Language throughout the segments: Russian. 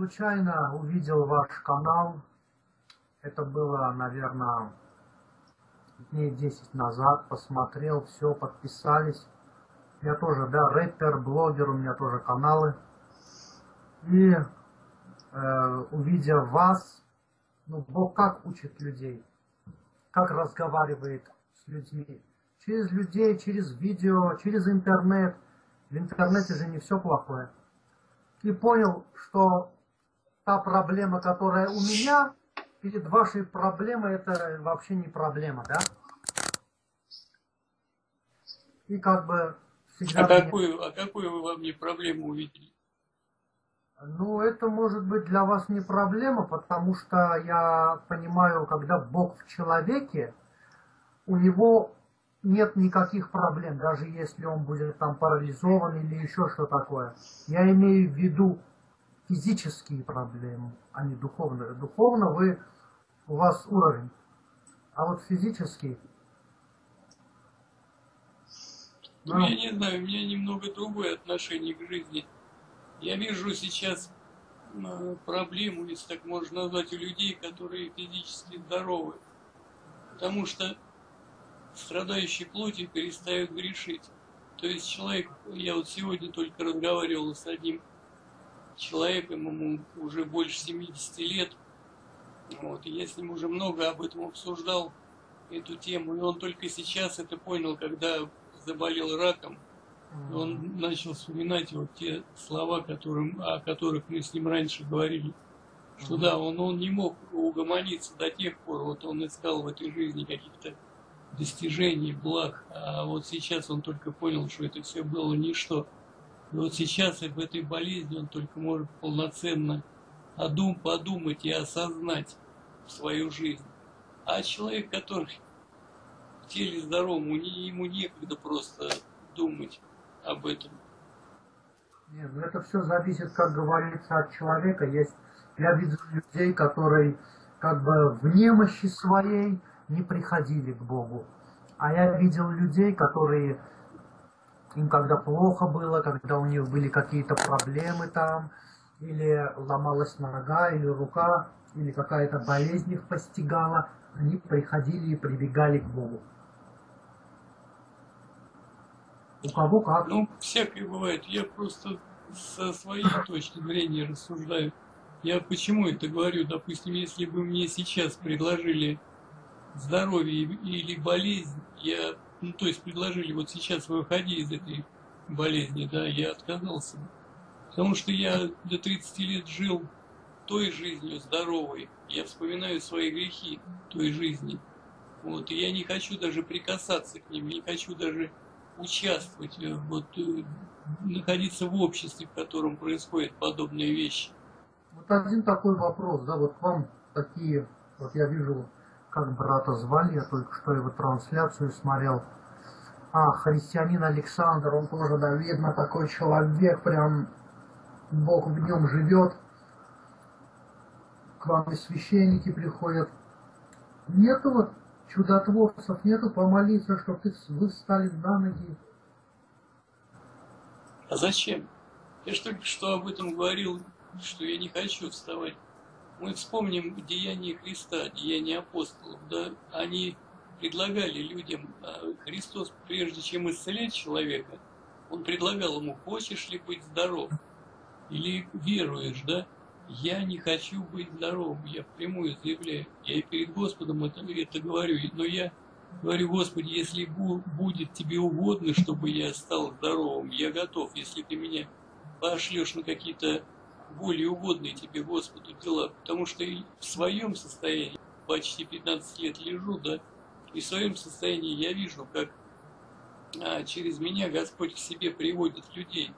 случайно увидел ваш канал. Это было, наверное, дней 10 назад. Посмотрел, все, подписались. Я тоже, да, рэпер, блогер, у меня тоже каналы. И э, увидя вас, ну, Бог как учит людей, как разговаривает с людьми. Через людей, через видео, через интернет. В интернете же не все плохое. И понял, что та проблема, которая у меня, перед вашей проблемой, это вообще не проблема, да? И как бы всегда... А какую, а какую вы во мне проблему увидели? Ну, это может быть для вас не проблема, потому что я понимаю, когда Бог в человеке, у него нет никаких проблем, даже если он будет там парализован или еще что такое. Я имею в виду физические проблемы, а не духовные. Духовно вы, у вас уровень, а вот физический... Ну, я не знаю, у меня немного другое отношение к жизни. Я вижу сейчас э, проблему, если так можно назвать, у людей, которые физически здоровы. Потому что страдающие плотью перестают грешить. То есть человек, я вот сегодня только разговаривал с одним человеком, ему уже больше 70 лет, вот, и я с ним уже много об этом обсуждал, эту тему, и он только сейчас это понял, когда заболел раком, он начал вспоминать вот те слова, которым, о которых мы с ним раньше говорили, что да, он, он не мог угомониться до тех пор, вот он искал в этой жизни каких-то достижений, благ, а вот сейчас он только понял, что это все было ничто. И вот сейчас в этой болезни он только может полноценно одум, подумать и осознать свою жизнь. А человек, который в теле здоровом, ему некогда просто думать об этом. Нет, ну это все зависит, как говорится, от человека. Есть, я видел людей, которые как бы в немощи своей не приходили к Богу. А я видел людей, которые им когда плохо было, когда у них были какие-то проблемы там, или ломалась нога, или рука, или какая-то болезнь их постигала, они приходили и прибегали к Богу. У кого как? Ну, всякое бывает. Я просто со своей точки зрения рассуждаю. Я почему это говорю? Допустим, если бы мне сейчас предложили здоровье или болезнь, я, ну, то есть предложили вот сейчас выходи из этой болезни, да, я отказался. Потому что я до 30 лет жил той жизнью здоровой. Я вспоминаю свои грехи той жизни. Вот, и я не хочу даже прикасаться к ним, не хочу даже участвовать, э, вот, э, находиться в обществе, в котором происходят подобные вещи. Вот один такой вопрос, да, вот вам такие, вот я вижу как брата звали, я только что его трансляцию смотрел. А, христианин Александр, он тоже, да, видно, такой человек, прям Бог в нем живет. К вам и священники приходят. Нету вот чудотворцев, нету помолиться, чтобы вы встали на ноги. А зачем? Я же только что об этом говорил, что я не хочу вставать мы вспомним деяния Христа, деяния апостолов, да, они предлагали людям, а, Христос, прежде чем исцелять человека, он предлагал ему, хочешь ли быть здоров? Или веруешь, да? Я не хочу быть здоровым, я прямую заявляю. Я и перед Господом это, это говорю, но я говорю, Господи, если будет тебе угодно, чтобы я стал здоровым, я готов, если ты меня пошлешь на какие-то более угодные тебе, Господу, дела, потому что и в своем состоянии, почти 15 лет лежу, да, и в своем состоянии я вижу, как а, через меня Господь к себе приводит людей.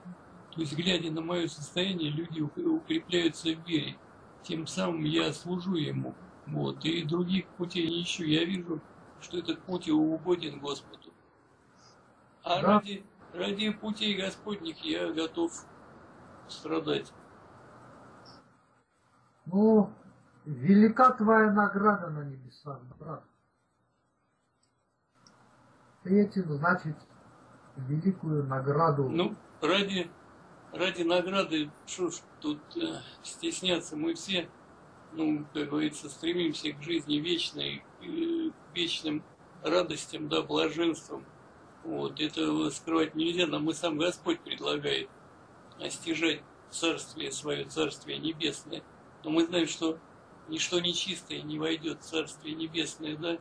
То есть, глядя на мое состояние, люди укрепляются в вере. Тем самым я служу Ему. Вот. И других путей не ищу. Я вижу, что этот путь угоден Господу. А да. ради, ради путей Господних я готов страдать. Ну, велика твоя награда на небесах, брат. Ты этим, значит, великую награду... Ну, ради, ради награды, что ж тут э, стесняться, мы все, ну, как говорится, стремимся к жизни вечной, э, к вечным радостям, да, блаженствам. Вот, это скрывать нельзя, нам и сам Господь предлагает остижать царствие свое, царствие небесное. Но мы знаем, что ничто нечистое не войдет в царствие небесное, да,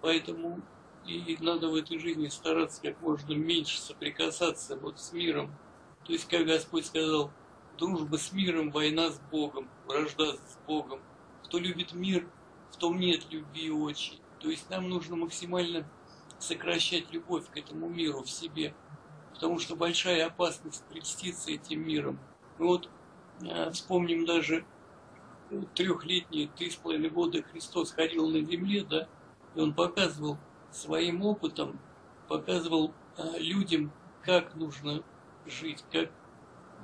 поэтому и надо в этой жизни стараться как можно меньше соприкасаться вот с миром. То есть, как Господь сказал, дружба с миром, война с Богом, вражда с Богом. Кто любит мир, в том нет любви очи. То есть нам нужно максимально сокращать любовь к этому миру в себе, потому что большая опасность прельститься этим миром. Мы вот э, вспомним даже трехлетние, три с половиной года Христос ходил на земле, да, и он показывал своим опытом, показывал э, людям, как нужно жить, как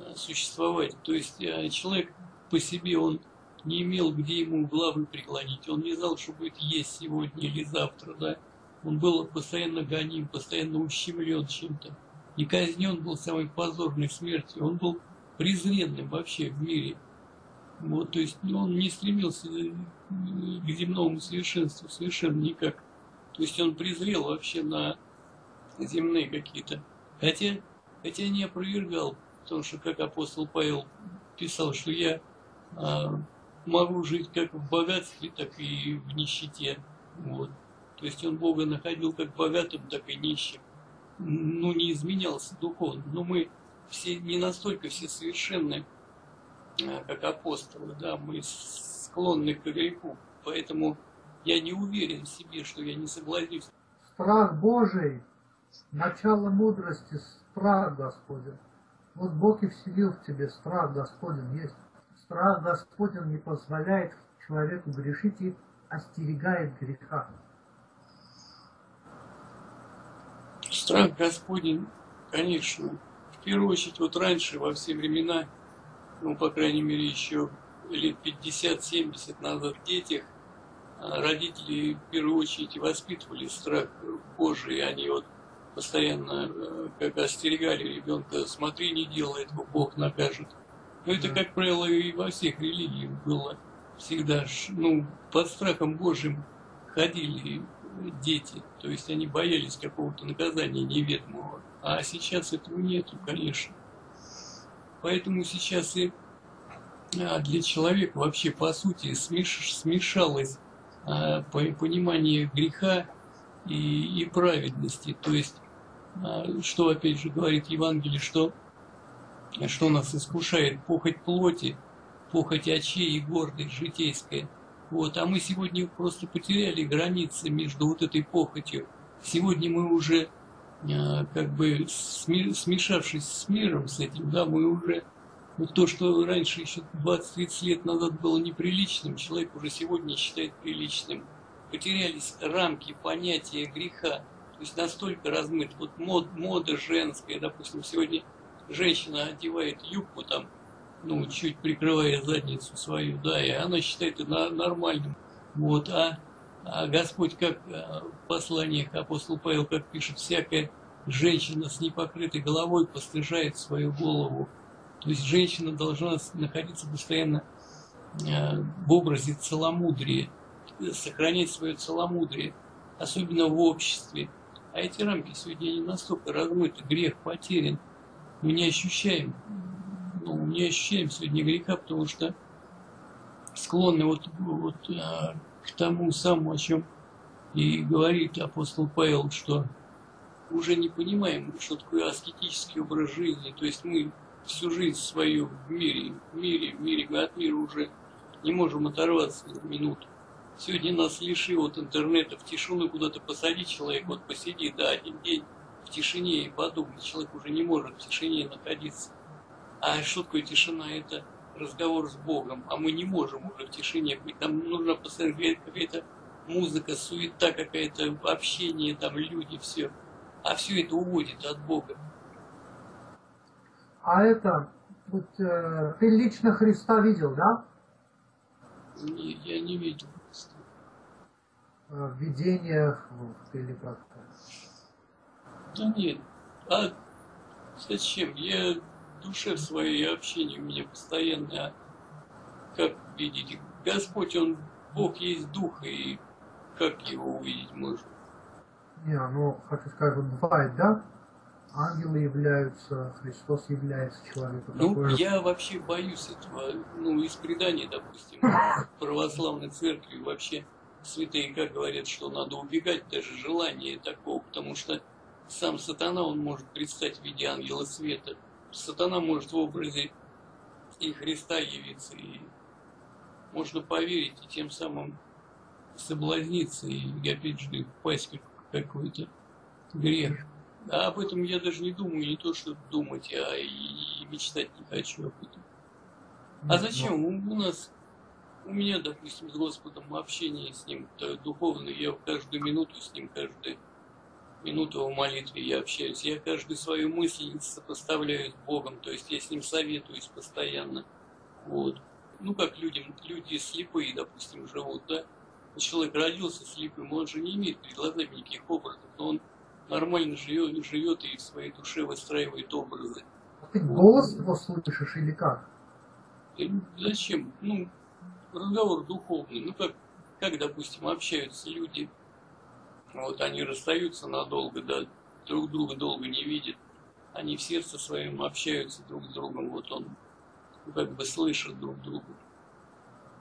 э, существовать. То есть э, человек по себе, он не имел, где ему главы преклонить. Он не знал, что будет есть сегодня или завтра, да. Он был постоянно гоним, постоянно ущемлен чем-то. И казнен был самой позорной смертью. Он был презренным вообще в мире. Вот, то есть он не стремился к земному совершенству совершенно никак. То есть он презрел вообще на земные какие-то. Хотя, хотя не опровергал, потому что как апостол Павел писал, что я а, могу жить как в богатстве, так и в нищете. Вот. То есть он Бога находил как богатым, так и нищим. Ну, не изменялся духовно. Но мы все не настолько все совершенны, а, как апостолы, да, мы склонны к греху. Поэтому я не уверен в себе, что я не согласюсь. Страх Божий, начало мудрости, страх Господень. Вот Бог и вселил в тебе страх Господень есть. Страх Господень не позволяет человеку грешить и остерегает греха. Страх Господень, конечно, в первую очередь, вот раньше, во все времена, ну, по крайней мере, еще лет 50-70 назад в детях, а родители в первую очередь воспитывали страх Божий, они вот постоянно э, как остерегали ребенка, смотри, не делай этого, Бог накажет. Но это, как правило, и во всех религиях было всегда, ну, под страхом Божьим ходили дети, то есть они боялись какого-то наказания неведомого. А сейчас этого нету, конечно. Поэтому сейчас и а, для человека вообще по сути смеш, смешалось а, понимание греха и, и праведности. То есть, а, что опять же говорит Евангелие, что, что нас искушает похоть плоти, похоть очей и гордость житейская. Вот, а мы сегодня просто потеряли границы между вот этой похотью. Сегодня мы уже, как бы смешавшись с миром, с этим, да, мы уже ну, то, что раньше, еще 20-30 лет назад было неприличным, человек уже сегодня считает приличным. Потерялись рамки понятия греха. То есть настолько размыт. Вот мод, мода женская, допустим, сегодня женщина одевает юбку там, ну, чуть прикрывая задницу свою, да, и она считает это нормальным. Вот, а, а Господь, как в посланиях апостол Павел, как пишет, всякая женщина с непокрытой головой постыжает свою голову. То есть женщина должна находиться постоянно э, в образе целомудрия, сохранять свое целомудрие, особенно в обществе. А эти рамки сегодня не настолько размыты, грех потерян. Мы не ощущаем, ну, не ощущаем сегодня греха, потому что склонны вот, вот а, к тому самому, о чем и говорит апостол Павел, что уже не понимаем, что такое аскетический образ жизни. То есть мы всю жизнь свою в мире, в мире, в мире, мы от мира уже не можем оторваться на минуту. Сегодня нас лишил от интернета, в тишину куда-то посадить человек, вот посиди, да, один день в тишине и подумать, человек уже не может в тишине находиться. А что такое тишина? Это разговор с Богом, а мы не можем уже в тишине быть. Нам нужна постоянно какая-то музыка, суета какая-то, общение, там люди, все. А все это уводит от Бога. А это, вот, э, ты лично Христа видел, да? Не, я не видел Христа. Э, в видениях вот, или как-то? Да нет. А зачем? Я душе своей общении у меня постоянно, как видите, Господь, Он, Бог есть Дух, и как его увидеть можно? Не, ну, хочу сказать, вот бывает, да? Ангелы являются, Христос является человеком. Ну, я вообще боюсь этого, ну, из преданий, допустим, православной церкви вообще святые как говорят, что надо убегать даже желания такого, потому что сам сатана, он может предстать в виде ангела света. Сатана может в образе и Христа явиться, и можно поверить, и тем самым соблазниться, и опять же впасть в какой-то грех. А об этом я даже не думаю, не то что думать, а и мечтать не хочу об этом. А зачем? У нас у меня, допустим, с Господом общение с Ним духовное, я каждую минуту с Ним, каждую минуту в молитве я общаюсь. Я каждую свою мысль сопоставляю с Богом, то есть я с Ним советуюсь постоянно. Вот. Ну, как людям, люди слепые, допустим, живут, да? Человек родился слепым, он же не имеет перед глазами никаких образов, но он нормально живет, живет и в своей душе выстраивает образы. А ты голос его слышишь или как? И зачем? Ну, разговор духовный. Ну, как, как, допустим, общаются люди, вот они расстаются надолго, да, друг друга долго не видят, они в сердце своем общаются друг с другом, вот он как бы слышит друг друга.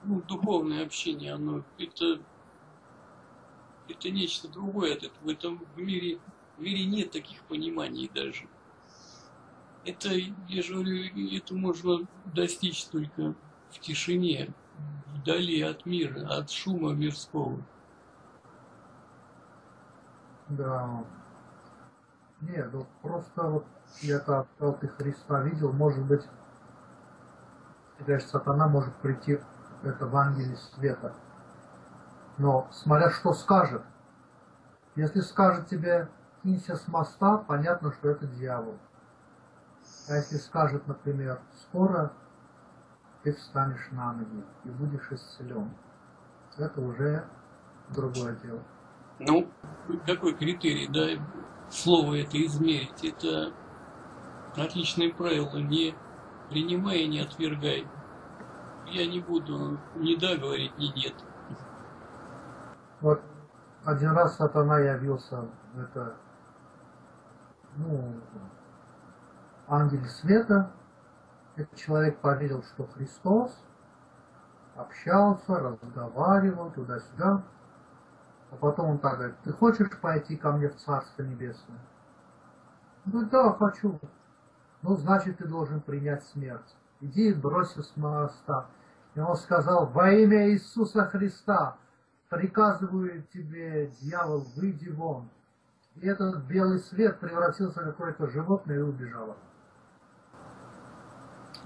Ну, духовное общение, оно, это, это нечто другое этого. В этом в мире, в мире нет таких пониманий даже. Это, я же говорю, это можно достичь только в тишине, вдали от мира, от шума мирского. Да. Нет, ну просто вот я как сказал, ты Христа видел, может быть, говоришь, сатана может прийти это в ангеле света. Но смотря что скажет. Если скажет тебе кинься с моста, понятно, что это дьявол. А если скажет, например, скоро ты встанешь на ноги и будешь исцелен. Это уже другое дело. Ну, какой критерий, да, слово это измерить? Это отличное правило, не принимай и не отвергай. Я не буду ни да говорить, ни нет. Вот один раз сатана явился, это, ну, ангел света, этот человек поверил, что Христос общался, разговаривал туда-сюда. А потом он так говорит, ты хочешь пойти ко мне в Царство Небесное? Он говорит, да, хочу. Ну, значит, ты должен принять смерть. Иди и бросься с моста. И он сказал, во имя Иисуса Христа приказываю тебе, дьявол, выйди вон. И этот белый свет превратился в какое-то животное и убежало.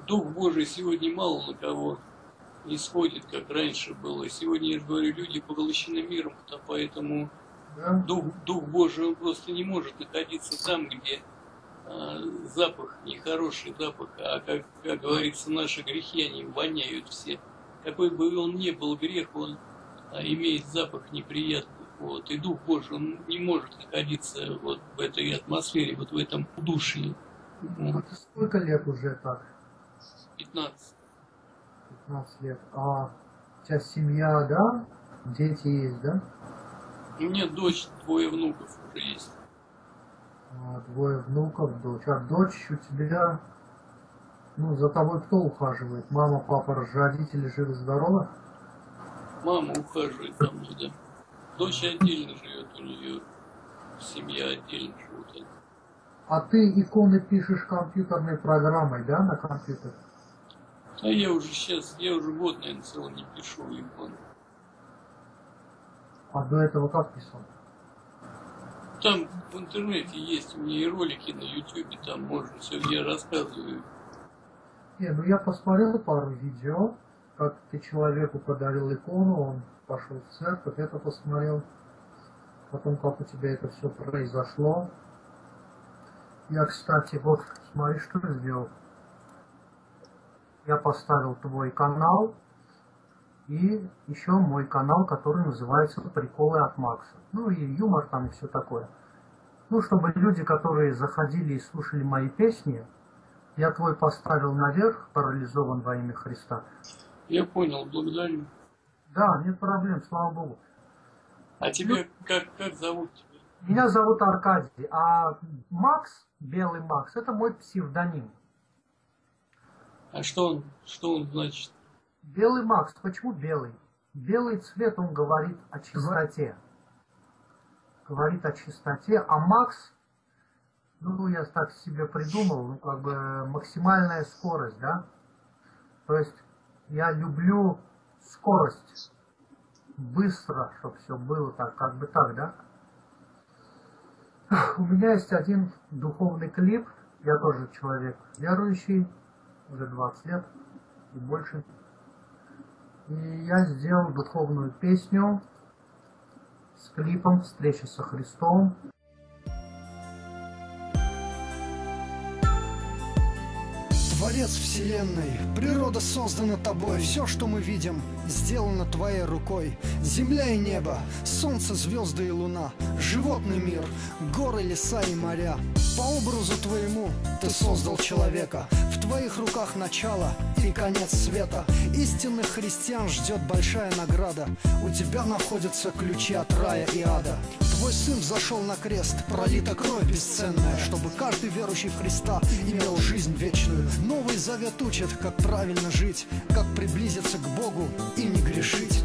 Дух Божий сегодня мало на кого не сходит, как раньше было. Сегодня, я же говорю, люди поглощены миром, -то, поэтому да. Дух, Дух Божий он просто не может находиться там, где а, запах, нехороший запах, а как, как говорится, наши грехи, они воняют все. Какой бы он ни был грех, он а, имеет запах неприятный. Вот. И Дух Божий, он не может находиться вот в этой атмосфере, вот в этом душе. Вот. Сколько лет уже так? 15. 15 лет. А тебя семья, да? Дети есть, да? У меня дочь, двое внуков уже есть. А, двое внуков, дочь. А дочь у тебя, ну, за тобой кто ухаживает? Мама, папа, родители живы-здоровы? Мама ухаживает за мной, да. Дочь отдельно живет, у нее семья отдельно живет. А ты иконы пишешь компьютерной программой, да, на компьютере? А я уже сейчас, я уже год, наверное, целый не пишу иконы. А до этого как писал? Там в интернете есть у меня и ролики на ютюбе, там можно все, я рассказываю. Не, ну я посмотрел пару видео, как ты человеку подарил икону, он пошел в церковь, это посмотрел. Потом, как у тебя это все произошло. Я, кстати, вот, смотри, что сделал я поставил твой канал и еще мой канал, который называется «Приколы от Макса». Ну и юмор там и все такое. Ну, чтобы люди, которые заходили и слушали мои песни, Я твой поставил наверх, парализован во имя Христа. Я понял, благодарю. Да, нет проблем, слава Богу. А тебе как, как зовут тебя? Меня зовут Аркадий, а Макс, Белый Макс, это мой псевдоним. А что он, что он значит? Белый Макс, почему белый? Белый цвет, он говорит о чистоте. Говорит о чистоте, а Макс, ну, я так себе придумал, ну, как бы максимальная скорость, да? То есть я люблю скорость, быстро, чтобы все было так, как бы так, да? У меня есть один духовный клип, я тоже человек верующий, уже 20 лет и больше. И я сделал духовную песню с клипом «Встреча со Христом». Творец Вселенной, природа создана тобой Все, что мы видим, сделано твоей рукой Земля и небо, солнце, звезды и луна Животный мир, горы, леса и моря. По образу твоему ты создал человека. В твоих руках начало и конец света. Истинных христиан ждет большая награда. У тебя находятся ключи от рая и ада. Твой сын взошел на крест, пролита кровь бесценная Чтобы каждый верующий в Христа имел жизнь вечную. Новый завет учит, как правильно жить Как приблизиться к Богу и не грешить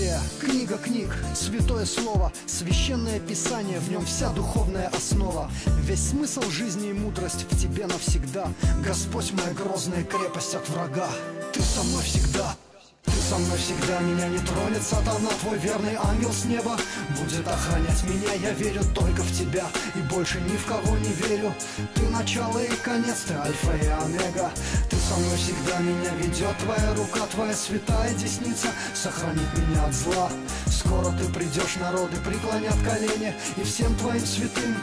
Библия, книга книг, святое слово Священное писание, в нем вся духовная основа. Весь смысл жизни и мудрость в тебе навсегда. Господь моя грозная крепость от врага. Ты со мной всегда. Ты со мной всегда, меня не тронет сатана Твой верный ангел с неба. Будет охранять меня Я верю только в тебя. И больше ни в кого не верю. Ты начало и конец, ты альфа и омега. Ты со мной всегда, меня ведет твоя рука Твоя святая десница. Сохранит меня от зла. Скоро ты придешь, народы преклонят колени. И всем твоим святым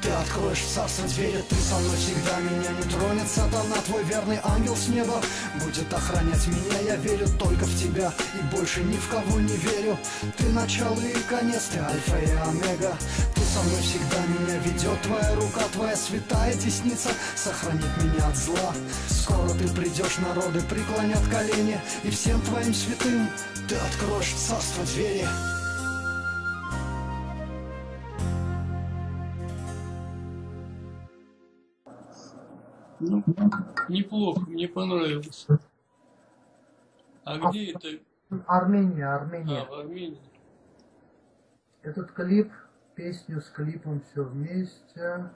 ты откроешь царство двери. Ты со мной всегда, меня не тронет сатана Твой верный ангел с неба будет охранять меня. Я верю только в тебя и больше ни в кого не верю. Ты начало и конец, ты альфа и омега. Ты со мной всегда, меня ведет твоя рука Твоя святая десница. Сохранит меня от зла. Скоро ты придешь, народы преклонят колени И всем твоим святым ты откроешь в царство двери Ну, неплохо, мне понравилось. А где это? Армения, А, Армения. в Армении. Этот клип, песню с клипом все вместе.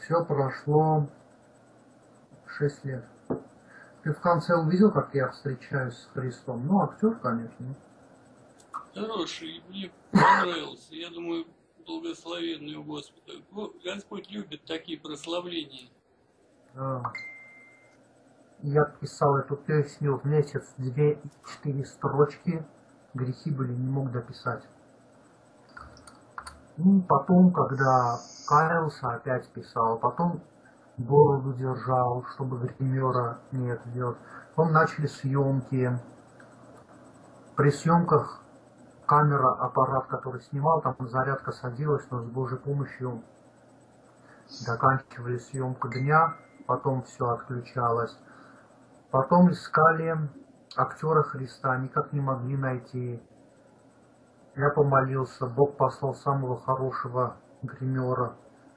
все прошло 6 лет. Ты в конце увидел, как я встречаюсь с Христом? Ну, актер, конечно. Хороший, мне понравился. Я думаю, благословенный у Господа. Го- Господь любит такие прославления. Да. Я писал эту песню в месяц две и четыре строчки. Грехи были, не мог дописать. Ну, потом, когда каялся, опять писал. Потом бороду держал, чтобы гримера не это делать. Начали съемки. При съемках камера, аппарат, который снимал, там зарядка садилась, но с Божьей помощью заканчивали съемку дня, потом все отключалось. Потом искали актера Христа, никак не могли найти. Я помолился, Бог послал самого хорошего гримера,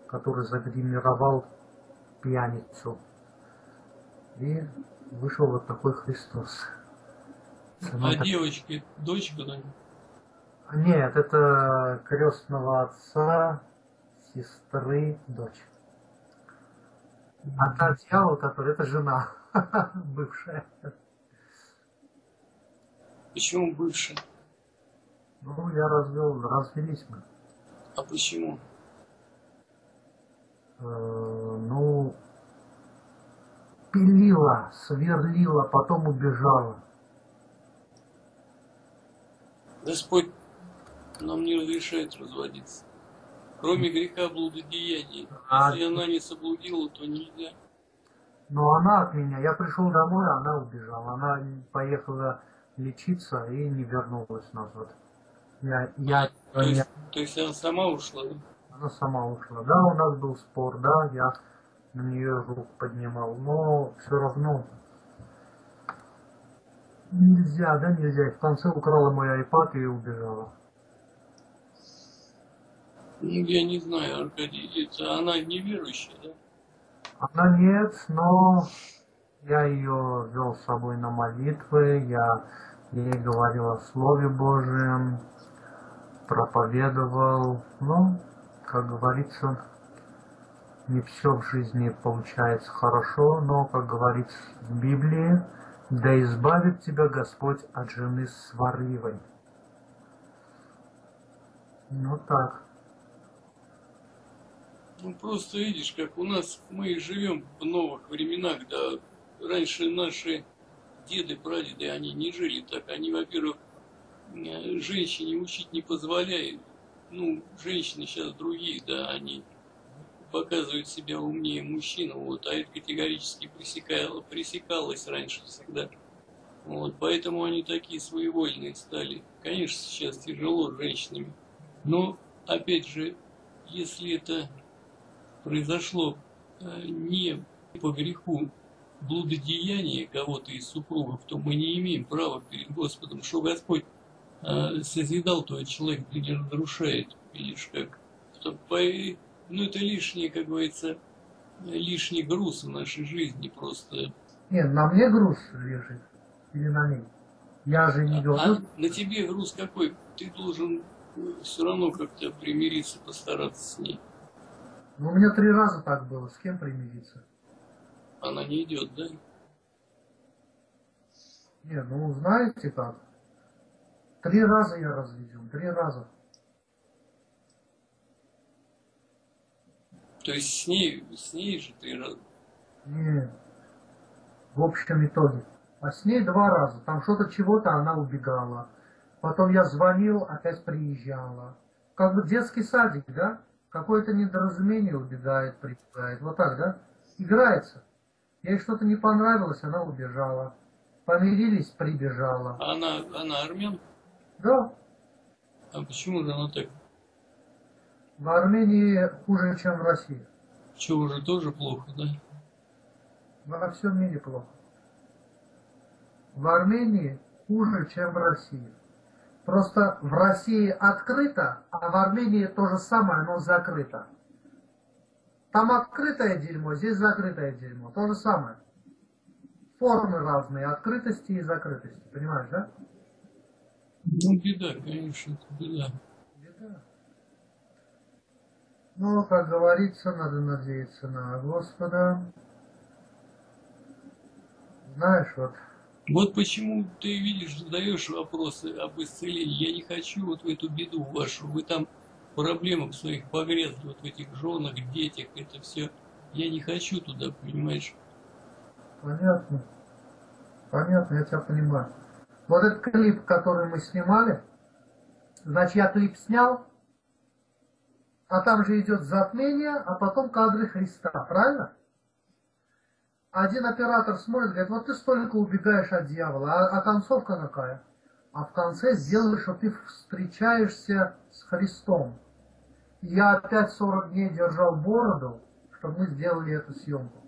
который загримировал пьяницу. И вышел вот такой Христос. Цена А так- девочка, дочка, наверное? Нет, это крестного отца, сестры, дочь. А та дьявол, которая, это жена бывшая. Почему бывшая? Ну, я развел, развелись мы. А почему? Э, ну, пилила, сверлила, потом убежала. Господь нам не разрешает разводиться. Кроме греха блудодеяния. А, Если она не соблудила, то нельзя. Но она от меня, я пришел домой, она убежала. Она поехала лечиться и не вернулась назад. Я, я, То есть, я- то есть она сама ушла, да? Она сама ушла. Да, у нас был спор, да, я на нее рук поднимал, но все равно нельзя, да, нельзя. И в конце украла мой iPad и убежала. Ну, я не знаю, Аркадий, это она неверующая, да? Она нет, но я ее вел с собой на молитвы, я ей говорил о Слове Божьем, проповедовал, ну, как говорится, не все в жизни получается хорошо, но, как говорится в Библии, да избавит тебя Господь от жены сварливой. Ну так. Ну просто видишь, как у нас мы живем в новых временах, да, раньше наши деды, прадеды, они не жили так. Они, во-первых, э, женщине учить не позволяют. Ну, женщины сейчас другие, да, они показывают себя умнее мужчин, вот, а это категорически пресекало, пресекалось раньше всегда. Вот, поэтому они такие своевольные стали. Конечно, сейчас тяжело с женщинами. Но, опять же, если это произошло э, не по греху блудодеяния кого-то из супругов, то мы не имеем права перед Господом, что Господь созидал, то человек не разрушает. Видишь, как. Ну, это лишнее, как говорится, лишний груз в нашей жизни просто. Нет, на мне груз лежит. Или на ней. Я же не говорю. А, а на тебе груз какой? Ты должен все равно как-то примириться, постараться с ней. Ну, у меня три раза так было. С кем примириться? Она не идет, да? Не, ну знаете как? Три раза я разведен, три раза. То есть с ней, с ней же три раза? Нет. В общем итоге. А с ней два раза. Там что-то чего-то она убегала. Потом я звонил, опять приезжала. Как бы детский садик, да? Какое-то недоразумение убегает, прибегает. Вот так, да? Играется. Ей что-то не понравилось, она убежала. Помирились, прибежала. А она, она армян? Да. А почему же она так? В Армении хуже, чем в России. Что, уже тоже плохо, да? Во всем мире плохо. В Армении хуже, чем в России. Просто в России открыто, а в Армении то же самое, но закрыто. Там открытое дерьмо, здесь закрытое дерьмо. То же самое. Формы разные, открытости и закрытости. Понимаешь, да? Ну, беда, конечно, это беда. Беда. Ну, как говорится, надо надеяться на Господа. Знаешь, вот вот почему ты видишь, задаешь вопросы об исцелении. Я не хочу вот в эту беду вашу. Вы там в проблемах своих погрязли, вот в этих женах, детях, это все. Я не хочу туда, понимаешь? Понятно. Понятно, я тебя понимаю. Вот этот клип, который мы снимали, значит, я клип снял, а там же идет затмение, а потом кадры Христа, правильно? один оператор смотрит, говорит, вот ты столько убегаешь от дьявола, а, а концовка какая? А в конце сделали, что ты встречаешься с Христом. Я опять 40 дней держал бороду, чтобы мы сделали эту съемку.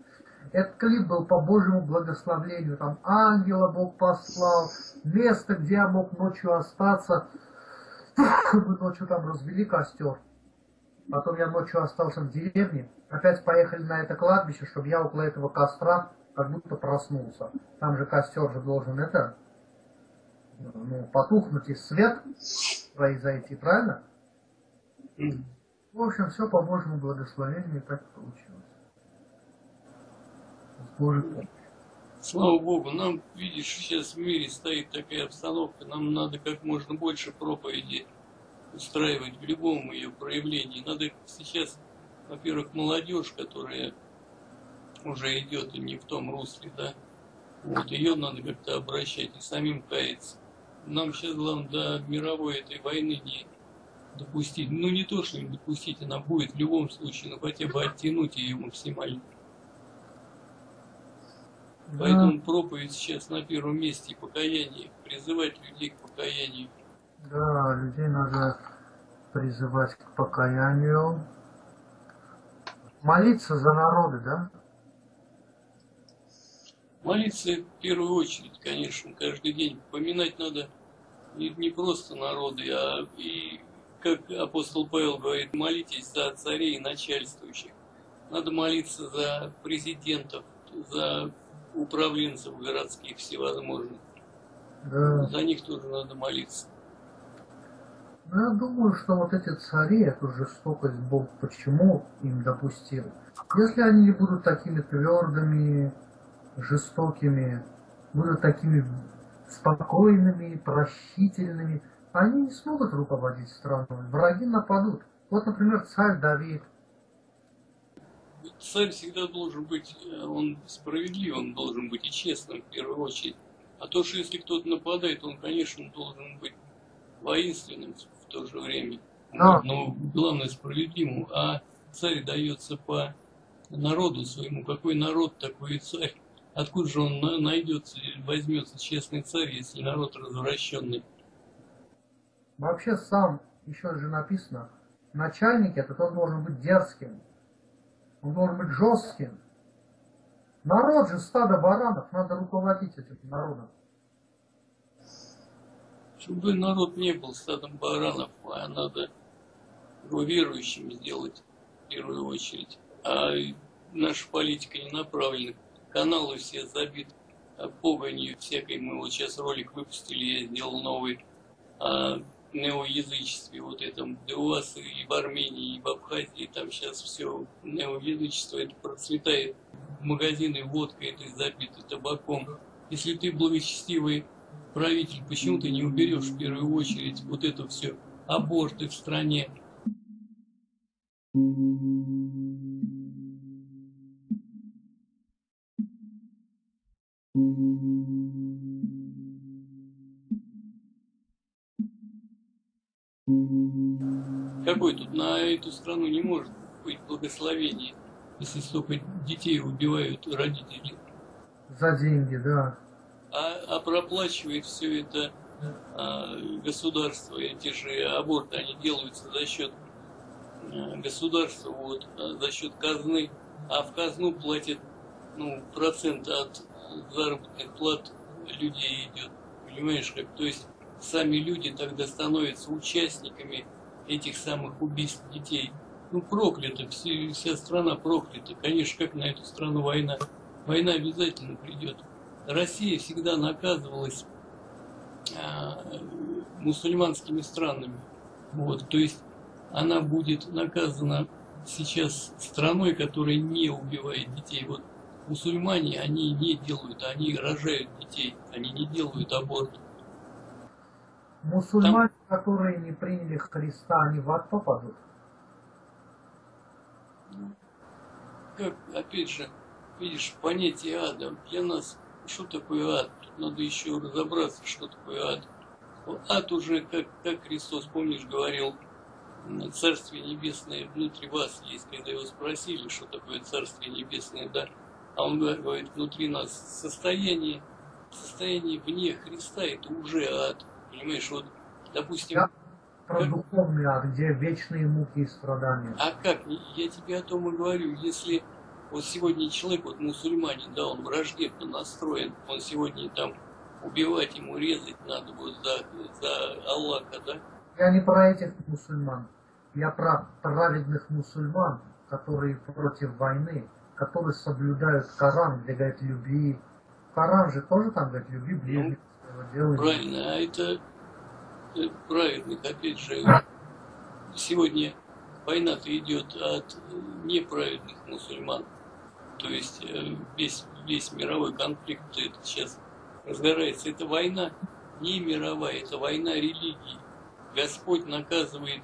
Этот клип был по Божьему благословлению. Там ангела Бог послал, место, где я мог ночью остаться. Мы ночью там развели костер. Потом я ночью остался в деревне. Опять поехали на это кладбище, чтобы я около этого костра как будто проснулся. Там же костер же должен это, ну, потухнуть и свет произойти, правильно? В общем, все по Божьему благословению так получилось. Божьей Слава Богу, нам, видишь, сейчас в мире стоит такая обстановка, нам надо как можно больше проповедей устраивать в любом ее проявлении. Надо сейчас, во-первых, молодежь, которая уже идет и не в том русле, да, вот ее надо как-то обращать и самим каяться. Нам сейчас главное до мировой этой войны не допустить. Ну не то, что не допустить, она будет в любом случае, но хотя бы оттянуть ее максимально. Да. Поэтому проповедь сейчас на первом месте покаяние, призывать людей к покаянию. Да, людей надо призывать к покаянию. Молиться за народы, да? Молиться в первую очередь, конечно, каждый день. Поминать надо не, не просто народы, а и, как апостол Павел говорит, молитесь за царей и начальствующих. Надо молиться за президентов, за управленцев городских всевозможных. Да. За них тоже надо молиться. Ну, я думаю, что вот эти цари, эту жестокость Бог почему им допустил? Если они не будут такими твердыми, жестокими, будут такими спокойными, прощительными, они не смогут руководить страной. Враги нападут. Вот, например, царь Давид. Царь всегда должен быть, э, он справедлив, он должен быть и честным в первую очередь. А то, что если кто-то нападает, он, конечно, должен быть воинственным в то же время. Да. Но главное справедливым. А царь дается по народу своему. Какой народ, такой и царь. Откуда же он найдется возьмется честный царь, если народ развращенный? Вообще сам, еще же написано, начальник этот, он должен быть дерзким. Должен быть жестким. Народ же стадо баранов, надо руководить этим народом. Чтобы народ не был стадом баранов, а надо его верующим сделать в первую очередь. А наша политика не направлена каналы все забиты погонью всякой. Мы вот сейчас ролик выпустили, я сделал новый о неоязычестве, вот этом. Вас и в Армении, и в Абхазии, там сейчас все неоязычество, это процветает. Магазины водкой этой забиты, табаком. Если ты благочестивый правитель, почему ты не уберешь в первую очередь вот это все аборты в стране? Какой тут на эту страну не может быть благословения, если столько детей убивают родители? За деньги, да. А, а проплачивает все это а, государство, эти же аборты, они делаются за счет а, государства, вот, а, за счет казны, а в казну платят ну, процент от заработных плат людей идет. Понимаешь, как? То есть сами люди тогда становятся участниками этих самых убийств детей. Ну, проклято, все, вся страна проклята. Конечно, как на эту страну война. Война обязательно придет. Россия всегда наказывалась а, мусульманскими странами. Вот, то есть она будет наказана сейчас страной, которая не убивает детей. Вот мусульмане, они не делают, они рожают детей, они не делают аборт. Мусульмане, Там... которые не приняли Христа, они в ад попадут? Как, опять же, видишь, понятие ада для нас, что такое ад? Тут надо еще разобраться, что такое ад. Ад уже, как, как Христос, помнишь, говорил, Царствие Небесное внутри вас есть, когда его спросили, что такое Царствие Небесное, да, а он говорит, внутри нас состояние, состояние вне Христа, это уже ад. Понимаешь, вот, допустим... Я про духовный ад, где вечные муки и страдания. А как? Я тебе о том и говорю, если вот сегодня человек, вот мусульманин, да, он враждебно настроен, он сегодня там убивать ему, резать надо вот за, за Аллаха, да? Я не про этих мусульман, я про праведных мусульман, которые против войны, которые соблюдают Коран, где говорит любви. Коран же тоже там говорит люби ближнего ну, Правильно, а это э, праведных, опять же, сегодня война-то идет от неправедных мусульман. То есть э, весь, весь мировой конфликт это сейчас разгорается. Это война не мировая, это война религии. Господь наказывает,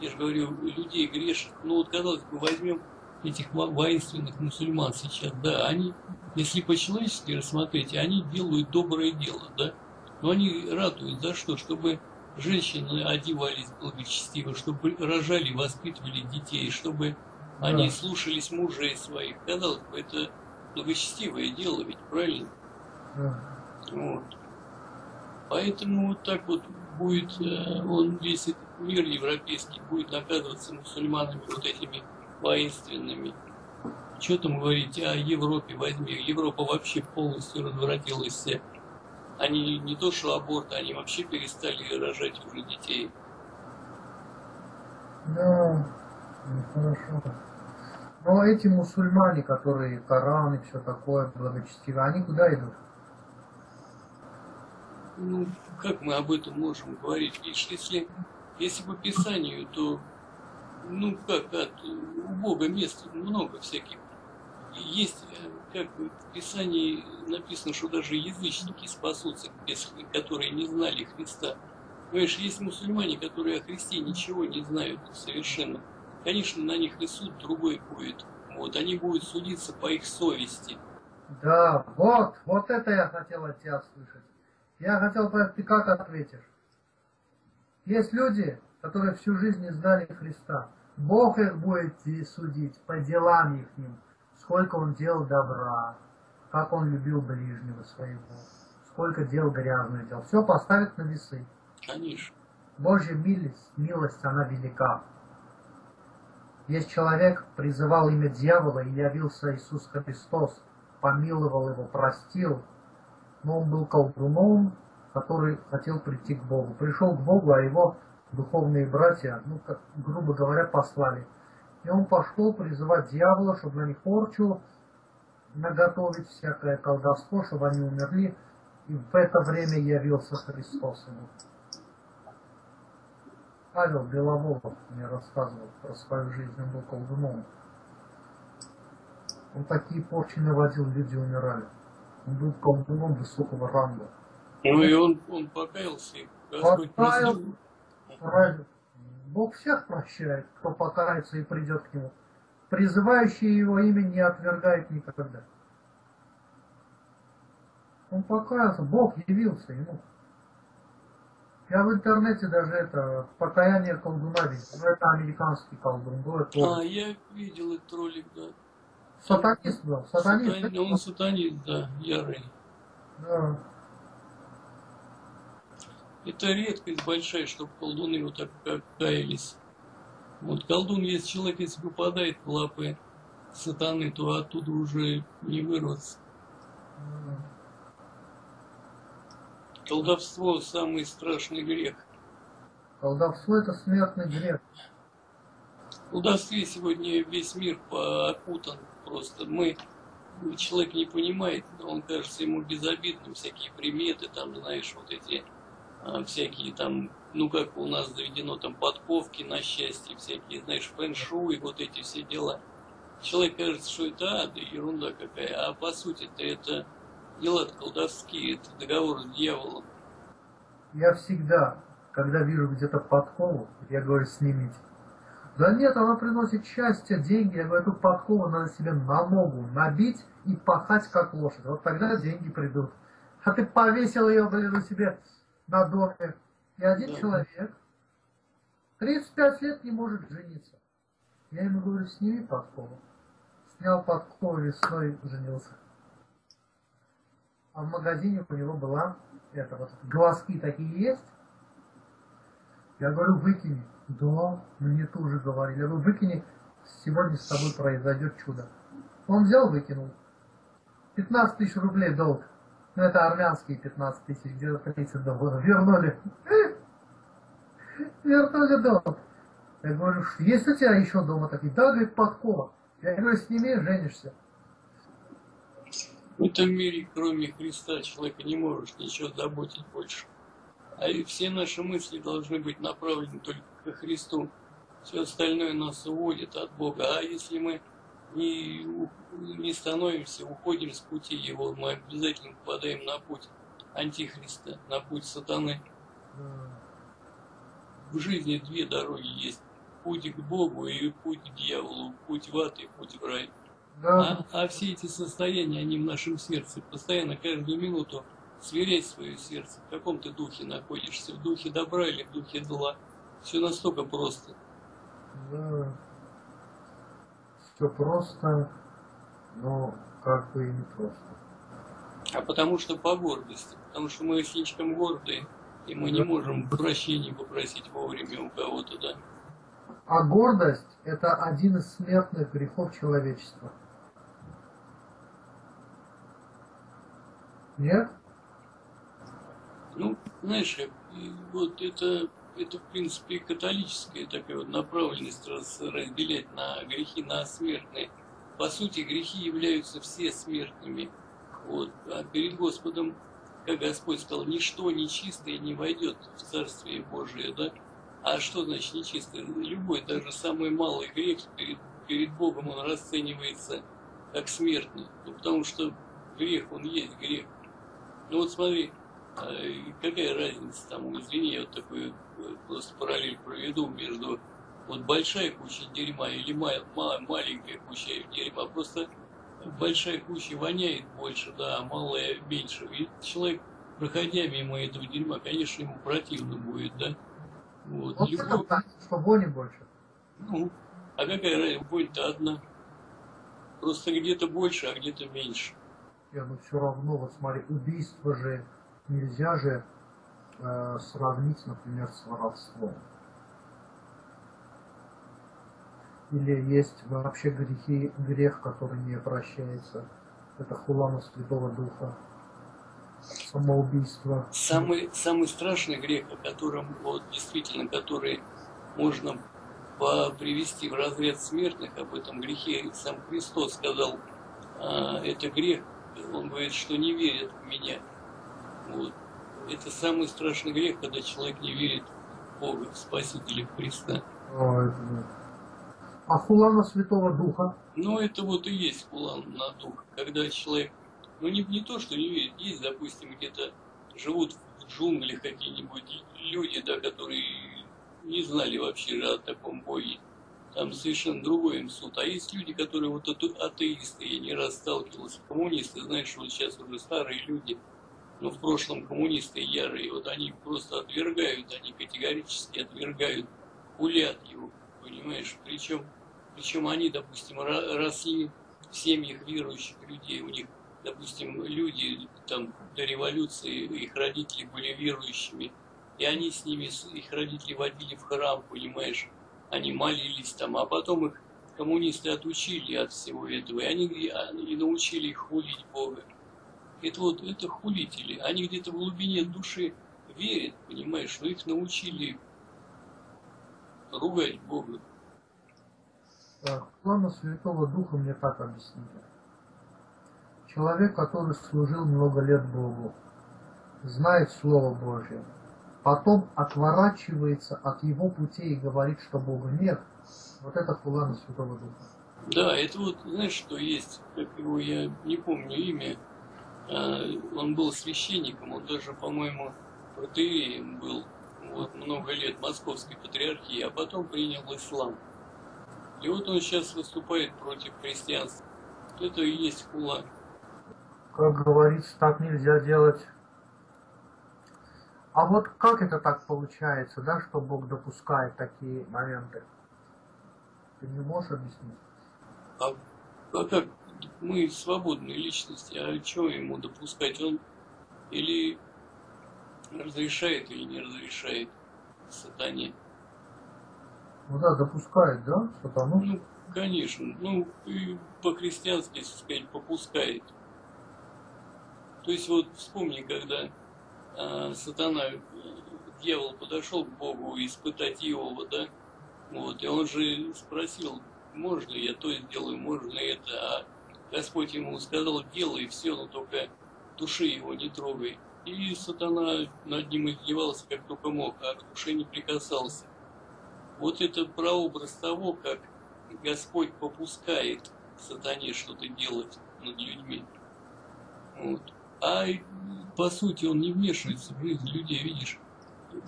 я же говорю, людей грешных. Ну вот, казалось бы, возьмем этих воинственных мусульман сейчас, да, они, если по-человечески рассмотреть, они делают доброе дело, да, но они радуют за что? Чтобы женщины одевались благочестиво, чтобы рожали, воспитывали детей, чтобы да. они слушались мужей своих. Казалось бы, это благочестивое дело ведь, правильно? Да. Вот. Поэтому вот так вот будет, э, он весь этот мир европейский будет наказываться мусульманами вот этими воинственными. Что там говорить о Европе возьми? Европа вообще полностью развратилась вся. Они не то что аборт, они вообще перестали рожать уже детей. Да, ну, хорошо. Но эти мусульмане, которые Коран и все такое благочестивые, они куда идут? Ну, как мы об этом можем говорить? Видишь, если, если по Писанию, то, ну, как, от, у Бога мест много всяких есть, э, как в Писании написано, что даже язычники спасутся, которые не знали Христа. Понимаешь, есть мусульмане, которые о Христе ничего не знают совершенно. Конечно, на них и суд другой будет. Вот, они будут судиться по их совести. Да, вот, вот это я хотел от тебя слышать. Я хотел понять, ты как ответишь? Есть люди, которые всю жизнь не знали Христа. Бог их будет судить по делам их сколько он делал добра, как он любил ближнего своего, сколько дел грязных дел. Все поставит на весы. Конечно. Божья милость, милость, она велика. Есть человек, призывал имя дьявола, и явился Иисус Христос, помиловал его, простил, но он был колдуном, который хотел прийти к Богу. Пришел к Богу, а его духовные братья, ну, как, грубо говоря, послали – и он пошел призывать дьявола, чтобы на них порчу наготовить, всякое колдовство, чтобы они умерли. И в это время явился Христос ему. Павел Беловолов мне рассказывал про свою жизнь, он был колдуном. Он такие порчи наводил, люди умирали. Он был колдуном высокого ранга. Ну и он, он покаялся. Господь Покаялся, Бог всех прощает, кто покается и придет к Нему. Призывающий Его имя не отвергает никогда. Он покаялся, Бог явился ему. Я в интернете даже это покаяние колдуна видел. Ну, это американский колдун был. А, я видел этот ролик, да. Сатанист был. Сатанист. Сатани... Он сатанист, да, ярый. Да. Это редкость большая, чтобы колдуны вот так каялись. Вот колдун, если человек, если попадает в лапы сатаны, то оттуда уже не вырваться. Колдовство самый страшный грех. Колдовство это смертный грех. В колдовстве сегодня весь мир окутан просто. Мы человек не понимает, он кажется ему безобидным, всякие приметы, там, знаешь, вот эти всякие там, ну как у нас заведено, там подковки на счастье, всякие, знаешь, фэн-шуй, вот эти все дела. Человек кажется, что это ад, ерунда какая, а по сути-то это дела колдовские, это договор с дьяволом. Я всегда, когда вижу где-то подкову, я говорю, снимите. Да нет, она приносит счастье, деньги. Я говорю, эту подкову надо себе на ногу набить и пахать как лошадь. Вот тогда деньги придут. А ты повесил ее, блин, у себя на доме, и один человек 35 лет не может жениться. Я ему говорю, сними подкову. Снял подкову, весной женился. А в магазине у него была это вот глазки такие есть. Я говорю, выкини. Да, мне тоже говорили. Я говорю, выкини, сегодня с тобой произойдет чудо. Он взял, выкинул. 15 тысяч рублей долг. Ну, это армянские 15 тысяч, где-то 30 долларов. Вернули. Вернули долг. Я говорю, есть у тебя еще дома такие? Да, говорит, подкова. Я говорю, сними, женишься. В этом мире, кроме Христа, человека не можешь ничего заботить больше. А и все наши мысли должны быть направлены только к Христу. Все остальное нас уводит от Бога. А если мы не, не становимся, уходим с пути его, мы обязательно попадаем на путь Антихриста, на путь сатаны. В жизни две дороги есть. Путь к Богу и путь к дьяволу, путь в ад и путь в рай. Да. А, а все эти состояния, они в нашем сердце. Постоянно, каждую минуту сверять свое сердце, в каком ты духе находишься, в духе добра или в духе зла. Все настолько просто. Да все просто, но как бы и не просто. А потому что по гордости. Потому что мы слишком гордые, и мы не можем прощения попросить вовремя у кого-то, да. А гордость – это один из смертных грехов человечества. Нет? Ну, знаешь, вот это это в принципе католическая такая вот направленность раз, разделять на грехи на смертные. По сути, грехи являются все смертными. Вот. А перед Господом, как Господь сказал, ничто нечистое не войдет в Царствие Божие, да? А что значит нечистое? Любой, даже самый малый грех перед, перед Богом, он расценивается как смертный. Ну, потому что грех, он есть грех. Ну вот смотри, какая разница там, извини, я вот такой э, просто параллель проведу между вот большая куча дерьма или маленькая куча дерьма. Просто большая куча воняет больше, да, а малая меньше. И человек, проходя мимо этого дерьма, конечно, ему противно будет, да. Вот, вот Любовь... это так, что вони больше. Ну, а какая разница, вонь-то одна. Просто где-то больше, а где-то меньше. Я, ну все равно, вот смотри, убийство же нельзя же э, сравнить, например, с воровством. Или есть вообще грехи, грех, который не прощается. Это хулана Святого Духа самоубийство. Самый, самый страшный грех, о котором, вот действительно, который можно привести в разряд смертных, об этом грехе сам Христос сказал, а, это грех, он говорит, что не верит в меня. Вот. Это самый страшный грех, когда человек не верит в Бога, в Спасителя Христа. О, это... А хулана Святого Духа? Ну, это вот и есть хулан на дух, когда человек ну не, не то, что не верят, есть, допустим, где-то живут в джунглях какие-нибудь люди, да, которые не знали вообще о таком боге. Там совершенно другой им суд. А есть люди, которые вот атеисты, я не раз сталкивался, коммунисты, знаешь, вот сейчас уже старые люди, но в прошлом коммунисты ярые, вот они просто отвергают, они категорически отвергают, хулят его, понимаешь, причем, причем они, допустим, росли в семьях верующих людей, у них допустим, люди там до революции, их родители были верующими, и они с ними, их родители водили в храм, понимаешь, они молились там, а потом их коммунисты отучили от всего этого, и они и научили их хулить Бога. Это вот, это хулители, они где-то в глубине души верят, понимаешь, но их научили ругать Бога. Так, плана Святого Духа мне так объяснили. Человек, который служил много лет Богу, знает Слово Божье, потом отворачивается от его путей и говорит, что Бога нет, вот это хулана Святого Духа. Да, это вот, знаешь, что есть, как его, я не помню имя, он был священником, он даже, по-моему, протеереем был вот, много лет московской патриархии, а потом принял ислам. И вот он сейчас выступает против христианства. Это и есть хулан как говорится, так нельзя делать. А вот как это так получается, да, что Бог допускает такие моменты? Ты не можешь объяснить? А, а как? Мы свободные личности, а что ему допускать? Он или разрешает, или не разрешает сатане? Ну да, допускает, да, сатану? Ну, конечно. Ну, по-христиански, если сказать, попускает. То есть вот вспомни, когда э, сатана, дьявол подошел к Богу испытать Иова, да, вот, и он же спросил, можно я то сделаю, можно это, а Господь ему сказал, делай все, но только души его не трогай. И сатана над ним издевался как только мог, а к душе не прикасался. Вот это прообраз того, как Господь попускает сатане что-то делать над людьми. Вот. А по сути он не вмешивается в жизнь людей, видишь.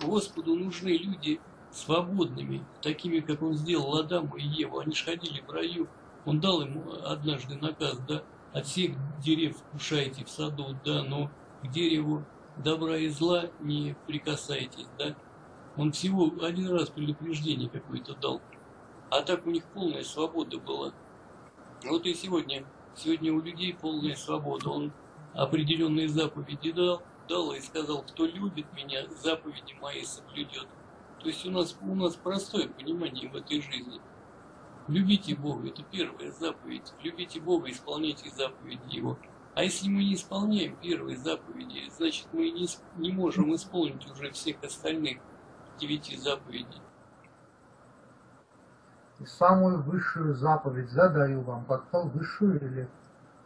Господу нужны люди свободными, такими, как он сделал Адаму и Еву. Они же ходили в раю. Он дал им однажды наказ, да, от всех дерев кушайте в саду, да, но к дереву добра и зла не прикасайтесь, да. Он всего один раз предупреждение какое-то дал. А так у них полная свобода была. Вот и сегодня, сегодня у людей полная свобода. Он определенные заповеди дал, дал и сказал, кто любит меня, заповеди мои соблюдет. То есть у нас, у нас простое понимание в этой жизни. Любите Бога, это первая заповедь. Любите Бога, исполняйте заповеди Его. А если мы не исполняем первые заповеди, значит мы не, не можем исполнить уже всех остальных девяти заповедей. И самую высшую заповедь задаю вам, как-то высшую или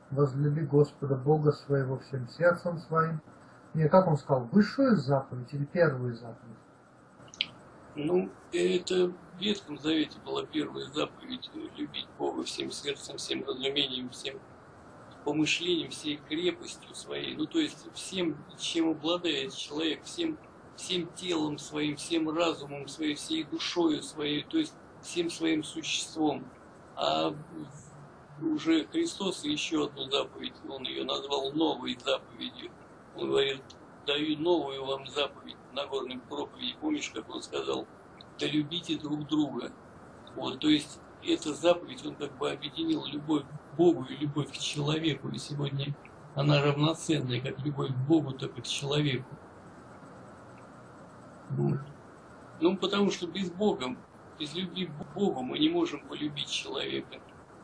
возлюби Господа Бога своего всем сердцем своим. Не, как он сказал, высшую заповедь или первую заповедь? Ну, это в Ветхом Завете была первая заповедь любить Бога всем сердцем, всем разумением, всем помышлением, всей крепостью своей. Ну, то есть всем, чем обладает человек, всем, всем телом своим, всем разумом своей, всей душою своей, то есть всем своим существом. А уже Христос еще одну заповедь, он ее назвал новой заповедью. Он говорит, даю новую вам заповедь на горной проповеди. Помнишь, как он сказал? Да любите друг друга. Вот, то есть эта заповедь, он как бы объединил любовь к Богу и любовь к человеку. И сегодня она равноценная, как любовь к Богу, так и к человеку. Вот. Ну, потому что без Бога, без любви к Богу мы не можем полюбить человека.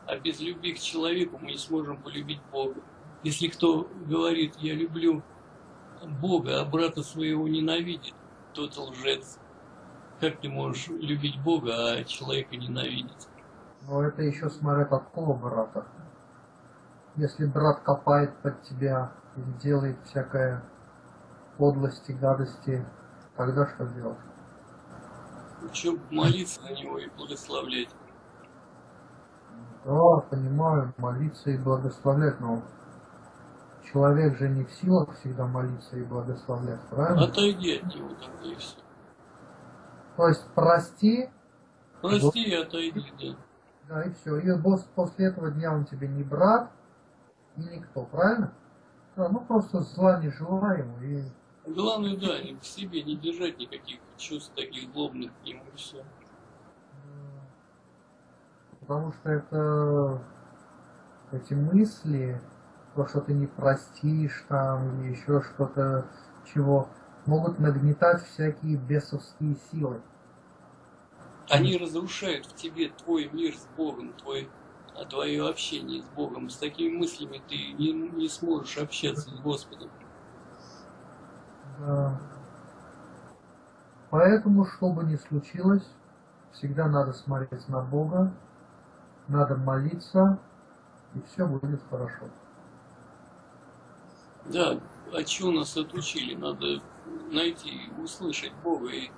А без любви к человеку мы не сможем полюбить Бога. Если кто говорит, я люблю Бога, а брата своего ненавидит, тот лжец. Как ты можешь любить Бога, а человека ненавидеть? Но это еще смотря какого брата. Если брат копает под тебя или делает всякое подлости, гадости, тогда что делать? Чем молиться на него и благословлять? Да, понимаю, молиться и благословлять, но человек же не в силах всегда молиться и благословлять, правильно? Отойди от него тогда и все. То есть прости. Прости и отойди, да. Да, и все. И после этого дня он тебе не брат и никто, правильно? Да, ну просто зла не желаем и... Главное, да, в себе не держать никаких чувств таких злобных к нему и все. Потому что это эти мысли, то, что ты не простишь там, или еще что-то, чего, могут нагнетать всякие бесовские силы. Они разрушают в тебе твой мир с Богом, твой, а твое общение с Богом. С такими мыслями ты не, не сможешь общаться с Господом. Да. Поэтому, что бы ни случилось, всегда надо смотреть на Бога, надо молиться, и все будет хорошо. Да, а чего нас отучили? Надо найти, услышать Бога и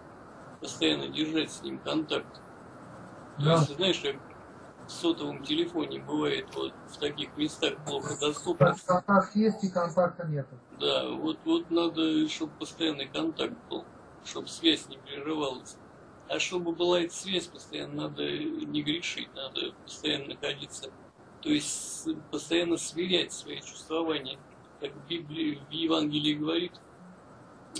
постоянно держать с ним контакт. То да. есть, знаешь, в сотовом телефоне бывает вот в таких местах плохо доступно. Контакт есть и контакта нет. Да, вот, вот надо, чтобы постоянный контакт был, чтобы связь не прерывалась. А чтобы была эта связь, постоянно надо не грешить, надо постоянно находиться, то есть постоянно сверять свои чувствования. Как в Библии, в Евангелии говорит,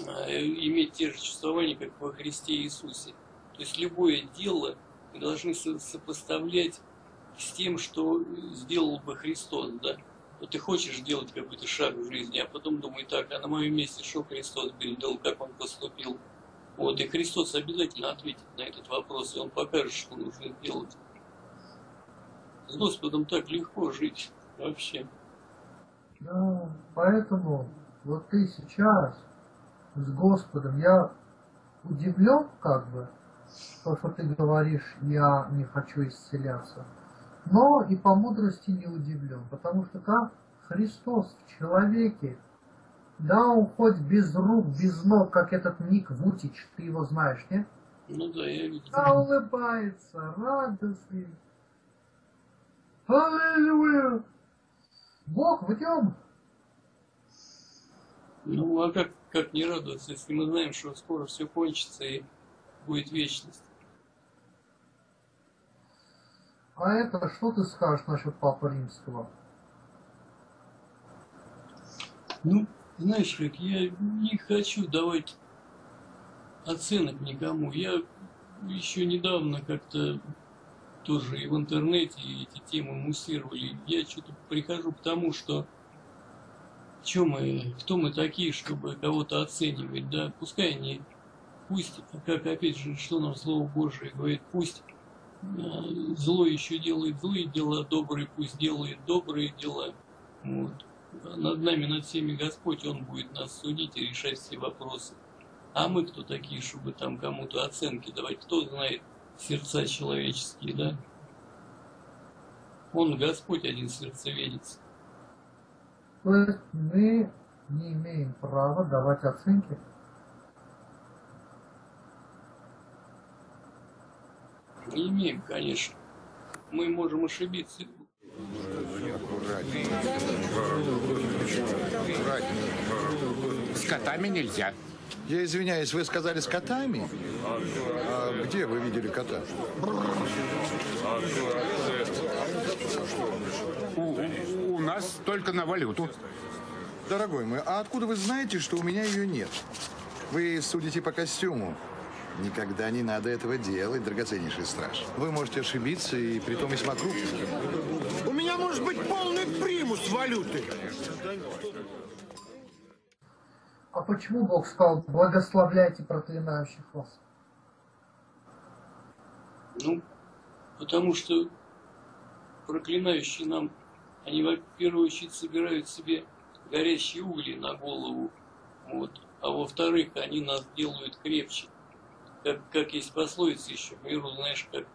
Э, иметь те же чувствования, как во Христе Иисусе. То есть любое дело мы должны сопоставлять с тем, что сделал бы Христос, да? Вот ты хочешь сделать какой-то шаг в жизни, а потом думай так, а на моем месте что Христос бы делал, как он поступил? Вот, и Христос обязательно ответит на этот вопрос, и он покажет, что нужно делать. С Господом так легко жить вообще. Да, поэтому вот ты сейчас с Господом. Я удивлен, как бы, то, что ты говоришь, я не хочу исцеляться. Но и по мудрости не удивлен, потому что как Христос в человеке, да, он хоть без рук, без ног, как этот Ник Вутич, ты его знаешь, нет? Ну да, я видел. Да, улыбается, радостный. Аллилуйя! Бог в нем. Ну, а как как не радоваться, если мы знаем, что скоро все кончится и будет вечность. А это что ты скажешь насчет Папы Римского? Ну, знаешь, как я не хочу давать оценок никому. Я еще недавно как-то тоже и в интернете эти темы муссировали. Я что-то прихожу к тому, что чем мы, кто мы такие, чтобы кого-то оценивать, да, пускай они, пусть, как опять же, что нам Слово Божие говорит, пусть э, зло еще делает злые дела, добрые пусть делает добрые дела, вот. над нами, над всеми Господь, Он будет нас судить и решать все вопросы. А мы кто такие, чтобы там кому-то оценки давать? Кто знает сердца человеческие, да? Он Господь один сердцеведец. То есть мы не имеем права давать оценки. Не имеем, конечно. Мы можем ошибиться. С котами нельзя. Я извиняюсь, вы сказали с котами? А где вы видели кота? У, у нас только на валюту. Дорогой мой, а откуда вы знаете, что у меня ее нет? Вы судите по костюму. Никогда не надо этого делать, драгоценнейший страж. Вы можете ошибиться, и при том весьма крупно. У меня может быть полный примус валюты. А почему Бог сказал, благословляйте проклинающих вас? Ну, потому что проклинающие нам, они, во первую очередь, собирают себе горящие угли на голову, вот, а во-вторых, они нас делают крепче. Как, как есть пословица еще, в миру, знаешь, как,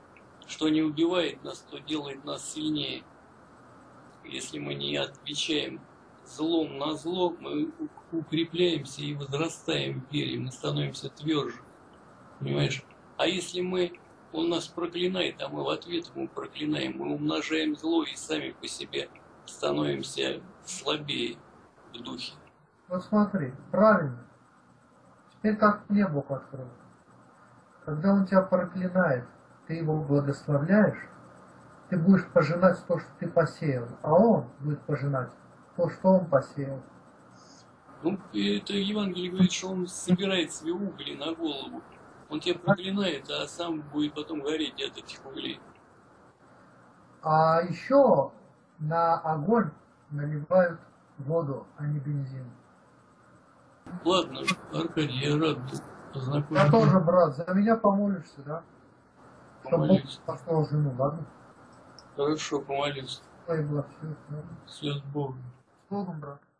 что не убивает нас, то делает нас сильнее. Если мы не отвечаем злом на зло, мы укрепляемся и возрастаем в вере, мы становимся тверже. Понимаешь? А если мы, он нас проклинает, а мы в ответ ему проклинаем, мы умножаем зло и сами по себе становимся слабее в духе. Вот смотри, правильно. Теперь как мне Бог открыл. Когда Он тебя проклинает, ты его благословляешь, ты будешь пожинать то, что ты посеял, а Он будет пожинать Он посеял. Ну, это Евангелие говорит, что он собирает себе угли на голову. Он тебя проклинает, а сам будет потом гореть от этих углей. А еще на огонь наливают воду, а не бензин. Ладно, Аркадий, я рад был Я познакомиться. тоже, брат, за меня помолишься, да? Чтобы Бог Помолюсь. послал жену, ладно? Хорошо, помолюсь. Твои благ, все, Все с Богом. С Богом, брат.